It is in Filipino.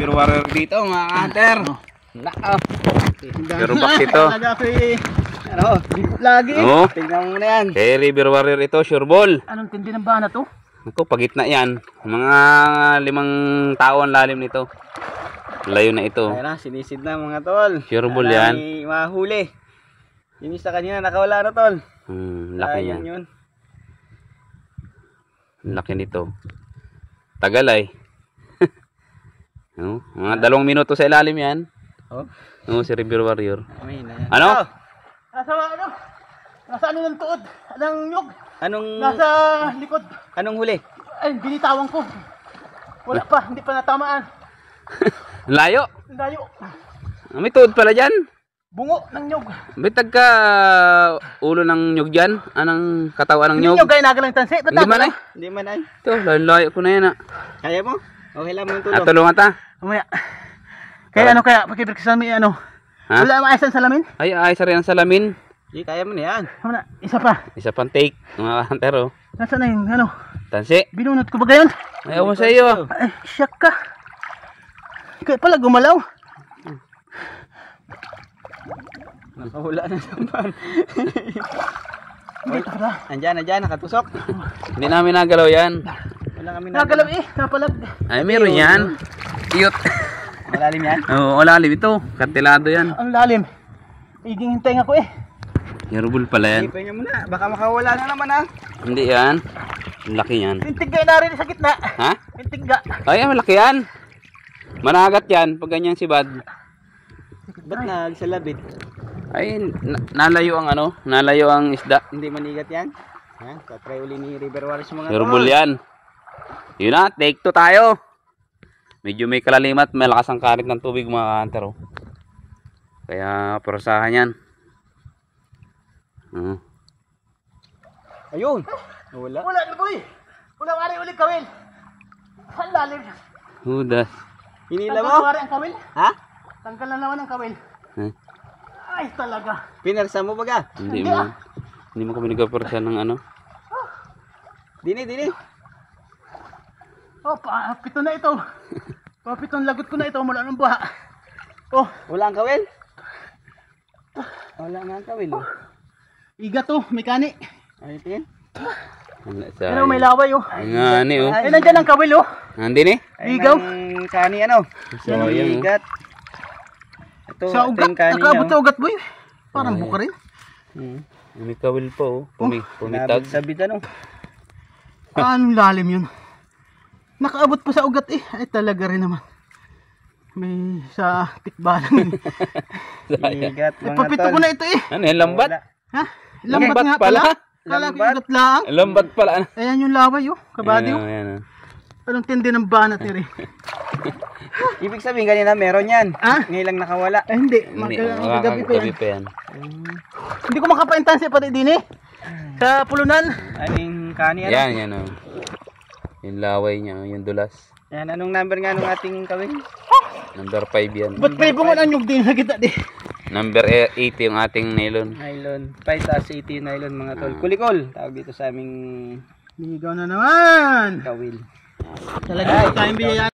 Beer Warrior dito mga hunter. Nako. Pero back ito. Eh. Ano, lagi. Oo. Tingnan mo na yan. Kay River Warrior ito, sure ball. Anong tindi ng bana to? Ako, pagitna yan. Mga limang tao ang lalim nito. Layo na ito. Ayan na, sinisid na mga tol. Sure ball yan. Mahuli. Yung isa kanina nakawala na tol. Hmm, laki Ayan niya. yun. Laki nito. Tagal ay. No? Mga dalawang minuto sa ilalim yan. Oh. No, si River Warrior. Amin yan. Ano? Nasa ano? Nasa ano ng tuod? Anong nyug? Anong Nasa likod. anong huli? Ay, binitawan ko. Wala pa, hindi pa natamaan. Layo. Layo. Ah, May tuod pala dyan. Bungo ng nyug. May tagka ulo ng nyug dyan. Anong katawan ng Hindi nyug? nyug ay nagalang tansi. Hindi man ay. Hindi man ay. Ito, layo ko na yan ah. Kaya mo? Okay lang mo yung At tulong. tulungan ta. Mamaya. Kaya ano kaya, pakipirkisan mo ano. Ha? Wala maayasan sa lamin? Ay, ay, sa rin ang salamin. Hindi, kaya mo na yan. Mamaya, isa pa. Isa pang take, mga hunter oh. Nasaan na yung ano? Tansi. Binunot ko ba gayon? Ayaw mo sa iyo. Ay, siyak ka. Kaya pala gumalaw. Nakahula na naman. Hindi pala. Andyan, andyan, nakatusok. Hindi namin nagalaw yan. Wala kami nagalaw eh, napalag. Ay, meron yan. Cute. Malalim yan. Oo, oh, lalim ito. Kantilado yan. Ang lalim. Iging hintay ako eh. Yerbol pala yan. Ipin nyo muna, baka makawala na naman ah. Hindi yan. Ang laki yan. Pintig na rin sa gitna. Ha? Pintig ka. Ay, malaki yan. Managat yan pag ganyan si Bad. Ba't nagsalabit? Ay, na- nalayo ang ano, nalayo ang isda. Hindi manigat yan? Yan, tatry uli ni River Waris mga Yerbol yan. Yun na, take two tayo. Medyo may kalalimat, malakas ang karit ng tubig mga hunter. Oh. Kaya, porosahan yan. Oo. Ayun. Wala. Wala na boy. Wala nga rin ulit kawil. Ang lalim. Hudas. Hinila mo? Tanggal ang kawil. Ha? Tanggal na naman ang kawil. Huh? Ay talaga. Pinarsa mo baga? Hindi mo. Hindi mo kami nagkapersa ng ano. Dini, dini. Oh, pa, pito na ito. Papitong lagot ko na ito mula ng baha. Oh, wala ang kawil? Wala nga ang kawil. Oh. Iga to, mekani. Ay, tingin. Ano may laway oh. Nga ni oh. Ay, nandyan ang kawil oh. Nandin eh. Igaw. kani ano? So, oh. Igat. Ito, Sa ugat, yung kani nakaabot niya. sa ugat boy. Parang buka rin. Hmm. May kawil pa oh. Pumi, pumitag. Nabit sa bit ano? Anong lalim yun? Nakaabot pa sa ugat eh. Ay talaga rin naman. May sa tikbalang yun. Igat mga papito tol. ko na ito eh. Ano yan, lambat? Ha? Lambat Lambat nga pala. pala. Kala ko Lambat? ugat lang. Lambat pala. Ano? Ayan yung laway oh. Kabady oh. ayan. Anong tindi ng banat eh. Ibig sabihin kanina meron yan. Ah? Ngayon lang nakawala. Ay hindi. Hindi, Magka- Magagabi pa yan. yan. Hindi ko makapaintansi pati din eh. Sa pulunan. Yung kani ano? Yan, yan oh. Yung laway niya, yung dulas. Yan, anong number nga nung ating kawin? Number 5 yan. Ba't pa ibungon ang nyug din na kita di? Number 80 yung ating nylon. Nylon. 5 taas 80 nylon mga tol. Kulikol. Tawag dito sa aming Ligaw na naman. kawil. Talaga tayong biyaya